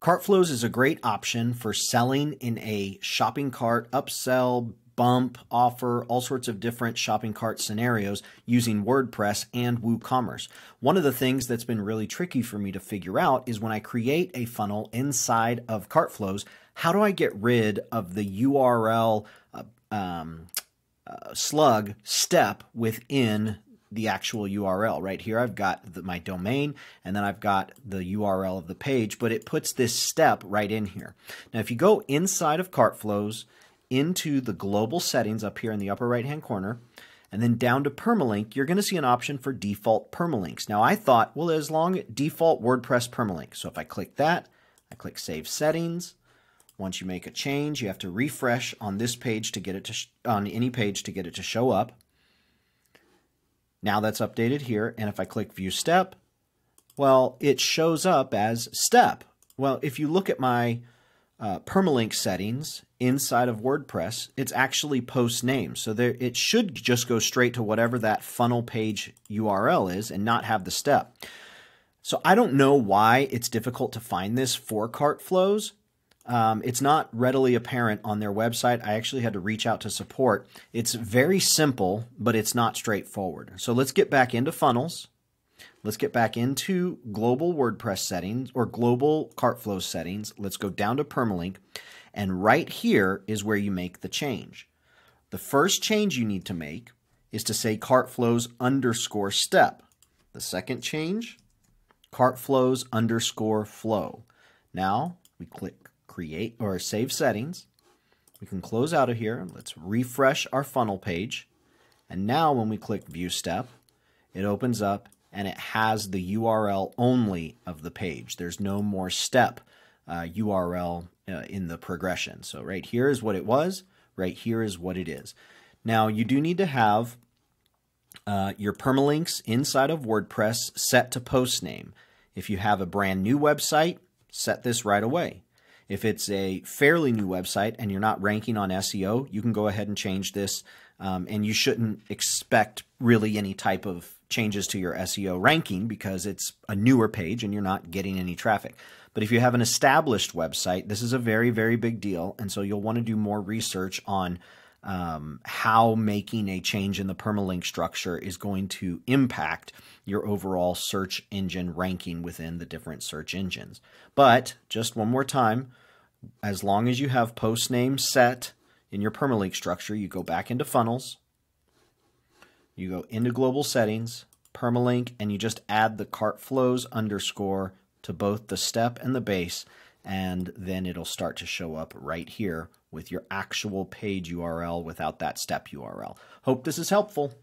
CartFlows is a great option for selling in a shopping cart, upsell, bump, offer, all sorts of different shopping cart scenarios using WordPress and WooCommerce. One of the things that's been really tricky for me to figure out is when I create a funnel inside of CartFlows, how do I get rid of the URL uh, um, uh, slug step within the actual URL. Right here, I've got the, my domain and then I've got the URL of the page, but it puts this step right in here. Now, if you go inside of CartFlows into the global settings up here in the upper right hand corner, and then down to permalink, you're going to see an option for default permalinks. Now, I thought, well, as long default WordPress permalink. So if I click that, I click Save Settings. Once you make a change, you have to refresh on this page to get it to on any page to get it to show up. Now that's updated here, and if I click View Step, well, it shows up as Step. Well, if you look at my uh, permalink settings inside of WordPress, it's actually post name. So there, it should just go straight to whatever that funnel page URL is and not have the step. So I don't know why it's difficult to find this for CartFlows. Um, it's not readily apparent on their website. I actually had to reach out to support. It's very simple, but it's not straightforward. So let's get back into funnels. Let's get back into global WordPress settings or global CartFlow settings. Let's go down to permalink. And right here is where you make the change. The first change you need to make is to say CartFlows underscore step. The second change, CartFlows underscore flow. Now we click create or save settings. We can close out of here. Let's refresh our funnel page. And now when we click view step, it opens up and it has the URL only of the page. There's no more step uh, URL uh, in the progression. So right here is what it was. Right here is what it is. Now you do need to have uh, your permalinks inside of WordPress set to post name. If you have a brand new website, set this right away. If it's a fairly new website and you're not ranking on SEO, you can go ahead and change this. Um, and you shouldn't expect really any type of changes to your SEO ranking because it's a newer page and you're not getting any traffic. But if you have an established website, this is a very, very big deal. And so you'll want to do more research on um, how making a change in the permalink structure is going to impact your overall search engine ranking within the different search engines. But just one more time, as long as you have post name set in your permalink structure, you go back into funnels, you go into global settings, permalink, and you just add the CartFlows underscore to both the step and the base, and then it'll start to show up right here with your actual page URL without that step URL. Hope this is helpful.